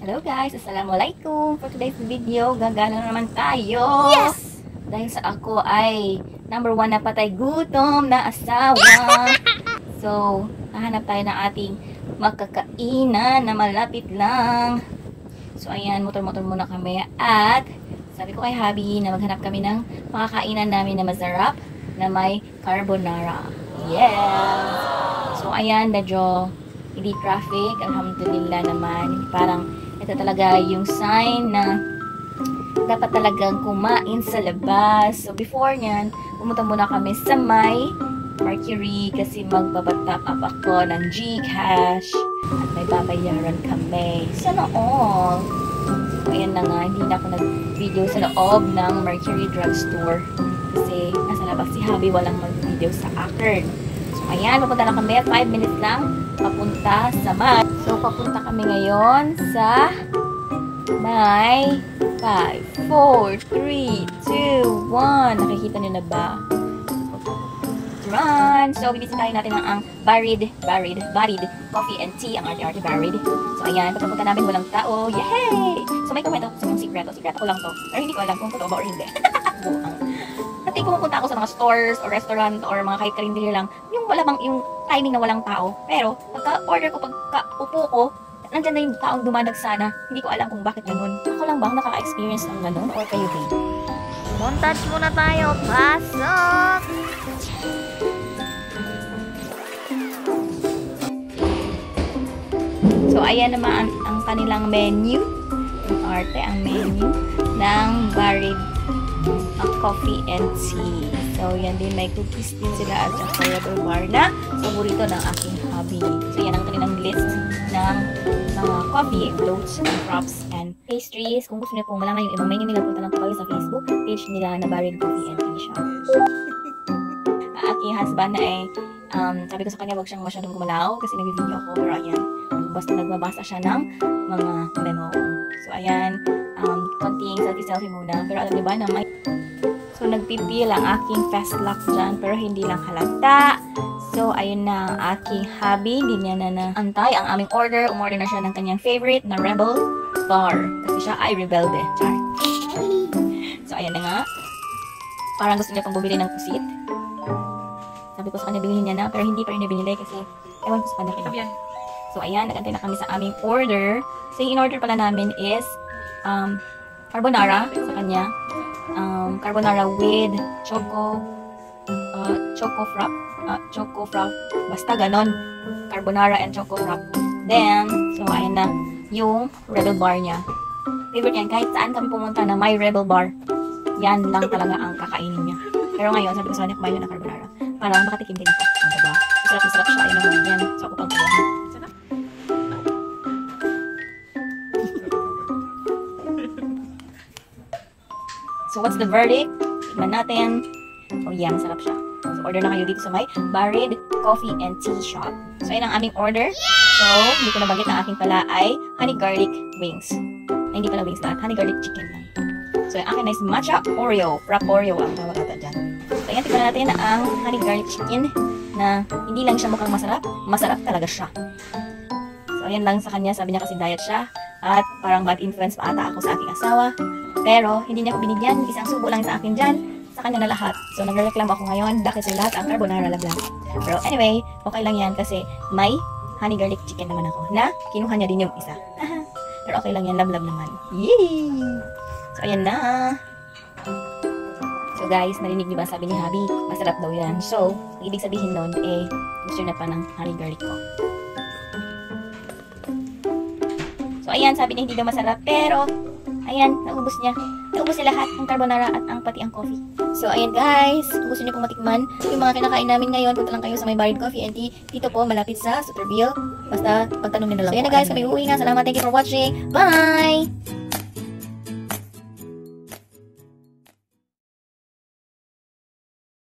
Hello guys, Assalamualaikum. For today's video, gagana naman tayo. Yes! Dahil sa ako ay number one na patay gutom na asawa. so, hahanap tayo ng ating makakainan na malapit lang. So, ayan, motor-motor muna kami. At, sabi ko kay Habi na maghanap kami ng makakainan namin na masarap na may carbonara. Yes! So, ayan, medyo hindi traffic. Alhamdulillah naman. Parang ito talaga yung sign na dapat talagang kumain sa labas. So, before nyan, pumunta muna kami sa may Mercury kasi magbabatap up ako ng Gcash at may babayaran kami. Sana all. So, ayan na nga, hindi na ako nag-video sa loob ng Mercury Drugstore kasi nasa labas si Habi walang mag-video sa akin. So, ayan, pupunta na kami. 5 minutes lang papunta sa Mag. So, papunta kami ngayon sa may 5, 4, 3, 2, 1. Nakikita nyo na ba? Run! So, bibisitahin natin ang, ang Barid, Barid, Barid Coffee and Tea, ang arte-arte Barid. So, ayan, pagpunta namin walang tao. Yay! So, may kumento sa mga sikreto. Sikreto ko lang to. Pero hindi ko alam kung totoo ba or hindi. Buang. Dati pumupunta ako sa mga stores or restaurant or mga kahit karinderi lang, yung wala bang, yung timing na walang tao. Pero, pagka-order ko, pagka-upo ko, nandyan na yung taong dumadagsana. Hindi ko alam kung bakit ganun. Ako lang bang nakaka-experience ng ganun or kayo din? Montage muna tayo. Pasok! So, ayan naman ang, ang kanilang menu. Yung arte, ang menu ng Barid uh, Coffee and Tea. So, yan din. May cookies din sila at rubber bar na paborito ng aking hobby. So, yan ang kanilang list ng mga coffee, floats, props, and pastries. Kung gusto niyo pong malaman yung ibang menu nila, punta lang po kayo sa Facebook page nila na Barid Coffee and Tea Shop. Ang aking husband na eh, um, sabi ko sa kanya, wag siyang masyadong gumalaw kasi nag-video ako. Pero ayan, basta nagbabasa siya ng mga memo. So, ayan, um, konting selfie-selfie muna. Pero alam niyo ba na may... So, nagpipil ang aking fast lock dyan, pero hindi lang halata. So, ayun na ang aking hobby. Hindi niya na naantay ang aming order. Umorder na siya ng kanyang favorite na Rebel Bar. Kasi siya ay rebelde. Char. So, ayan na nga. Parang gusto niya pang bumili ng pusit. Sabi ko sa kanya, bilhin niya na. Pero hindi pa rin niya binili kasi ewan ko sa kanya. So, ayan, nagantay na kami sa aming order. So, yung in-order pala namin is um, carbonara sa kanya. Um, carbonara with choco, uh, choco frap, uh, choco frap, basta ganon. Carbonara and choco frap. Then, so, ayan na, yung rebel bar niya. Favorite yan, kahit saan kami pumunta na may rebel bar, yan lang talaga ang kakainin niya. Pero ngayon, sabi ko sa kanya, kumain yun ng carbonara. Para makatikim din ako. Diba? Sarap na sarap siya. Ayun naman yan. So, ako pag What's the verdict? Tignan natin. Oh, yeah, masarap siya. So, order na kayo dito sa may Barid Coffee and Tea Shop. So, ayun ang aming order. So, hindi ko nabanggit na aking pala ay honey garlic wings. Ay, hindi pala wings lahat. Honey garlic chicken lang. So, yung akin is matcha Oreo. Frap Oreo ang tawag ata dyan. So, ayan, tignan natin ang honey garlic chicken na hindi lang siya mukhang masarap. Masarap talaga siya. So, ayan lang sa kanya. Sabi niya kasi diet siya. At parang bad influence pa ata ako sa aking asawa. Pero, hindi niya ako binigyan. Isang subo lang sa akin dyan. Sa kanya na lahat. So, nagre-reklamo ako ngayon. Bakit sa lahat ang carbonara labla. Pero anyway, okay lang yan kasi may honey garlic chicken naman ako. Na, kinuha niya din yung isa. Pero okay lang yan. Love-love naman. Yay! So, ayan na. So, guys, narinig niyo ba sabi ni Habi? Masarap daw yan. So, ibig sabihin nun, eh, gusto na pa ng honey garlic ko. So, ayan, sabi niya hindi daw masarap. Pero, ayan, naubos niya. Naubos niya lahat, ang carbonara at ang pati ang coffee. So, ayan guys, kung gusto niyo pong matikman, yung mga kinakain namin ngayon, punta lang kayo sa may Barid Coffee and Tea. Dito po, malapit sa Suterville. Basta, pagtanong nyo na lang. So, ayan na guys, kami uuwi na. Salamat, thank you for watching. Bye!